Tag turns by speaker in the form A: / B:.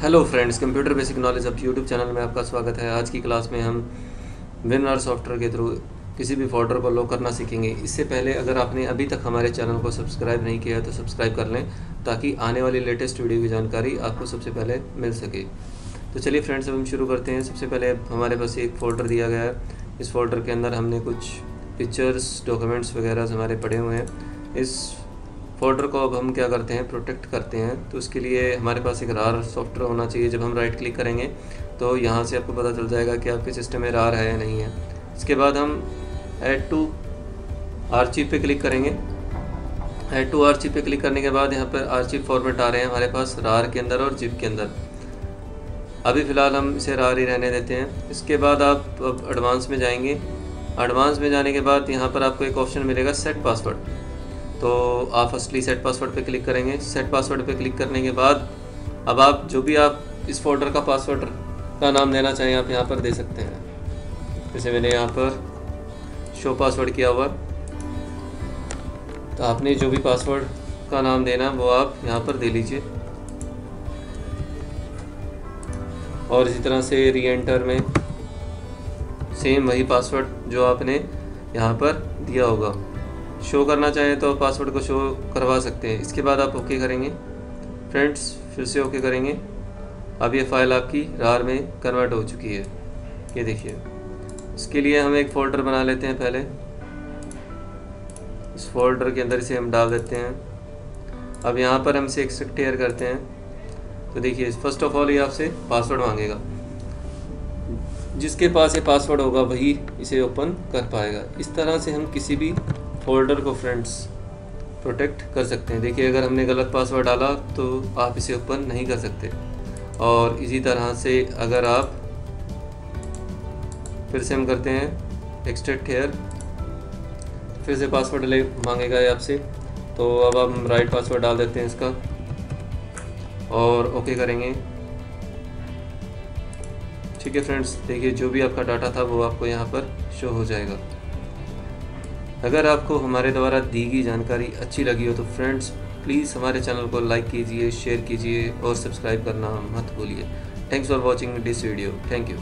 A: Hello friends computer basic knowledge अब YouTube channel में आपका स्वागत है। आज की क्लास में हम विनर सॉफ्टवेयर के थ्रू किसी भी फोल्डर को लॉक करना सीखेंगे। इससे पहले अगर आपने अभी तक हमारे चैनल को सब्सक्राइब नहीं किया है तो सब्सक्राइब कर लें, ताकि आने वाली लेटेस्ट वीडियो की जानकारी आपको सबसे पहले मिल सके। तो चलिए फ्रेंड्स अब हम शुरू करते हैं। सबसे पहले हमारे पास एक फ़ोल्डर दिया गया है। इस फोल्डर के अंदर हमने कुछ पिक्चर्स डॉक्यूमेंट्स वगैरह हमारे पड़े हुए हैं। इस फोल्डर को अब हम क्या करते हैं प्रोटेक्ट करते हैं। तो उसके लिए हमारे पास एक रार सॉफ्टवेयर होना चाहिए, जब हम राइट क्लिक करेंगे तो यहाँ से आपको पता चल जाएगा कि आपके सिस्टम में रार है या नहीं है। इसके बाद हम ऐड टू आर्चिव पे क्लिक करेंगे। ऐड टू आर्चिव पे क्लिक करने के बाद यहाँ पर आर्चिव फॉर्मेट आ रहे हैं हमारे पास रार के अंदर और जिप के अंदर। अभी फ़िलहाल हम इसे रार ही रहने देते हैं। इसके बाद आप एडवांस में जाएँगे। एडवांस में जाने के बाद यहाँ पर आपको एक ऑप्शन मिलेगा सेट पासवर्ड तो आप फर्स्टली सेट पासवर्ड पे क्लिक करेंगे। सेट पासवर्ड पे क्लिक करने के बाद अब आप जो भी आप इस फोल्डर का पासवर्ड का नाम देना चाहें, आप यहाँ पर दे सकते हैं। जैसे मैंने यहाँ पर शो पासवर्ड किया हुआ। तो आपने जो भी पासवर्ड का नाम देना वो आप यहाँ पर दे लीजिए। और इसी तरह से री एंटर में सेम वही पासवर्ड जो आपने यहाँ पर दिया होगा। शो करना चाहें तो पासवर्ड को शो करवा सकते हैं। इसके बाद आप ओके करेंगे। फ्रेंड्स फिर से ओके करेंगे। अब ये फ़ाइल आपकी रार में कन्वर्ट हो चुकी है। ये देखिए। इसके लिए हम एक फ़ोल्डर बना लेते हैं पहले। इस फोल्डर के अंदर इसे हम डाल देते हैं। अब यहाँ पर हम इसे एक्सपेक्टेयर करते हैं। तो देखिए फ़र्स्ट ऑफ़ ऑल ये आपसे पासवर्ड मांगेगा। जिसके पास ये पासवर्ड होगा, वही इसे ओपन कर पाएगा। इस तरह से हम किसी भी फोल्डर को फ्रेंड्स प्रोटेक्ट कर सकते हैं। देखिए, अगर हमने गलत पासवर्ड डाला तो आप इसे ओपन नहीं कर सकते। और इसी तरह से अगर आप फिर से हम करते हैं एक्सट्रेक्ट हेयर फिर से पासवर्ड ले मांगेगा ये आपसे। तो अब हम राइट पासवर्ड डाल देते हैं इसका। और ओके करेंगे। ठीक है फ्रेंड्स देखिए, जो भी आपका डाटा था, वो आपको यहाँ पर शो हो जाएगा। अगर आपको हमारे द्वारा दी गई जानकारी अच्छी लगी हो तो फ्रेंड्स प्लीज़ हमारे चैनल को लाइक कीजिए शेयर कीजिए और सब्सक्राइब करना मत भूलिए। Thanks for watching this video thank you